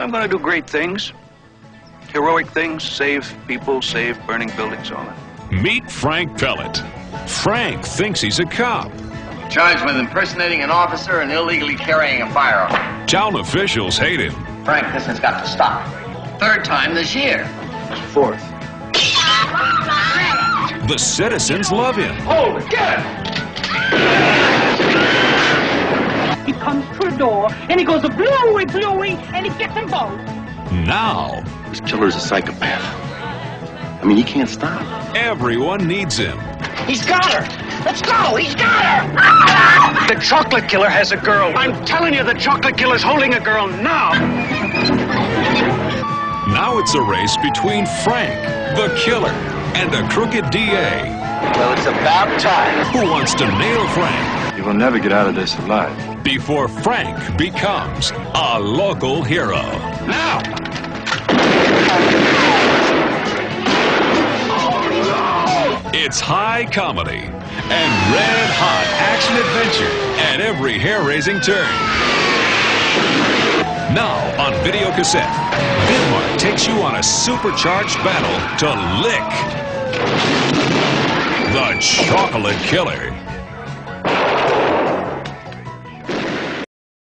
I'm going to do great things. Heroic things, save people, save burning buildings, all that. Meet Frank Pellet. Frank thinks he's a cop. Charged with impersonating an officer and illegally carrying a firearm. Town officials hate him. Frank, this has got to stop. Third time this year. Fourth. The citizens love him. Hold it, get it! He comes through the door and he goes a blowy, blowy, and he gets them both. Now, This killer's a psychopath. I mean, he can't stop. everyone needs him. He's got her. Let's go. He's got her. The chocolate killer has a girl. I'm telling you, the chocolate killer's holding a girl now. Now it's a race between Frank, the killer, and a crooked DA Well, it's about time. who wants to nail Frank You will never get out of this alive. before Frank becomes a local hero. Now! It's high comedy and red hot action adventure at every hair raising turn. Now on video cassette, Vidmark takes you on a supercharged battle to lick the Chocolate Killer.